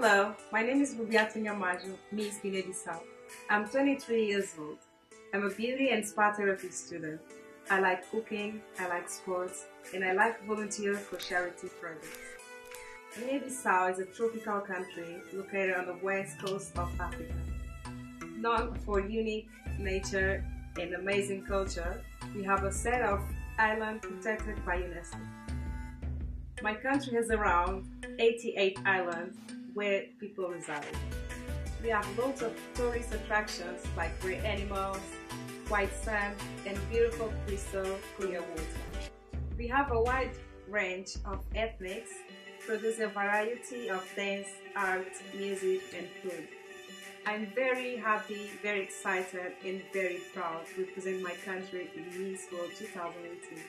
Hello, my name is Rubiato Nhamajo, Miss Guinea-Bissau. I'm 23 years old. I'm a beauty and spa therapy student. I like cooking, I like sports, and I like volunteer for charity projects. Guinea-Bissau is a tropical country located on the west coast of Africa. Known for unique nature and amazing culture, we have a set of islands protected by UNESCO. My country has around 88 islands where people reside. We have lots of tourist attractions like rare animals, white sand, and beautiful crystal clear water. We have a wide range of ethnics, produce a variety of dance, art, music, and food. I'm very happy, very excited, and very proud to represent my country in Miss World 2018.